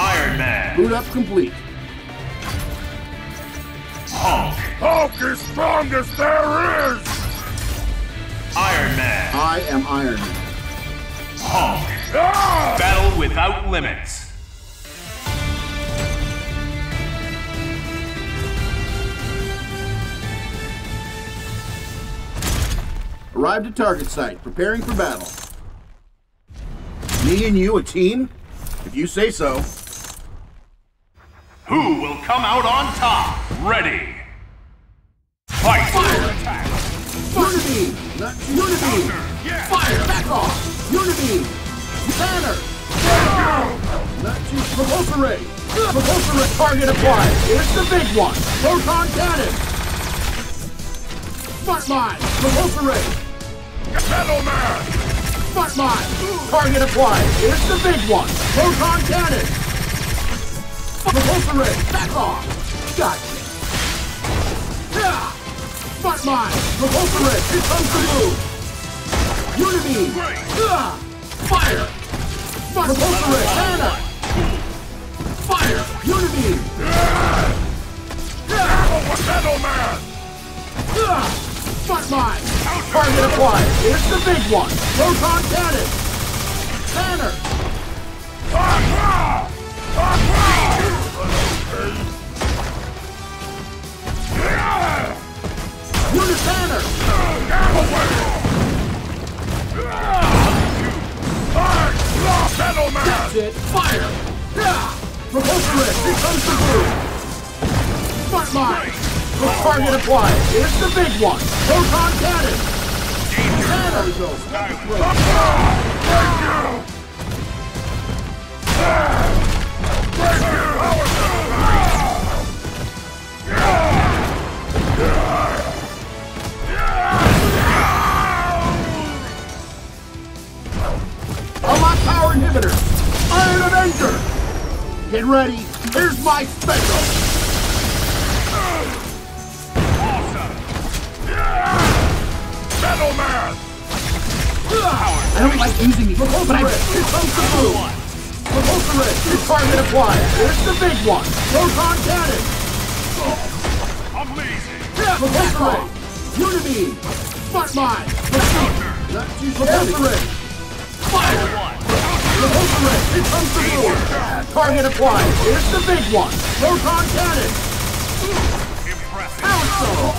Iron Man. Boot up complete. Hulk. Hulk is strongest there is! Iron Man. I am Iron Man. Hulk. Ah! Battle without limits. Arrived at target site, preparing for battle. Me and you a team? If you say so. Who will come out on top? Ready. Fight. Fire! Attack! Unibeam! Unibeam! Fire! Back off! Unibeam! Banner! Not you. Repulsor ray! Repulsor ray! Target acquired! It's the big one! Proton cannon! Smart mine! Repulsor ray! Metal Man! Smart mine! Target acquired! It's the big one! Proton cannon! Ray! Back off! Gotcha! Yeah! Smart mine! Repulsor ray! Here comes the move! Unibeam! Yeah! Fire! Smart Repulsor ray! Banner! Fire! Unibeam! Yeah! Metal Man! Yeah! Smart mine! Target acquired! It's the big one! Proton cannon! Banner! Aqua! Ah. Unit banner! Metal Man! That's it! Fire! Yeah! Repulsor ray! Here comes the crew! Smart mine! Target acquired! It's the big one! Proton cannon! Banner! Unlock inhibitor! Iron Avenger! Get ready! Here's my special! Metal Man! I don't like using these, but I here comes the move! Repulsor ray! Your target acquired! It's the big one! Proton cannon! Amazing. Repulsor ray! Unibeam! Smart mine! Not too Repulsor ray! Fire! Repulsor ray! Here comes the move! Target acquired! It's the big one! Proton cannon! Impressive. Stone!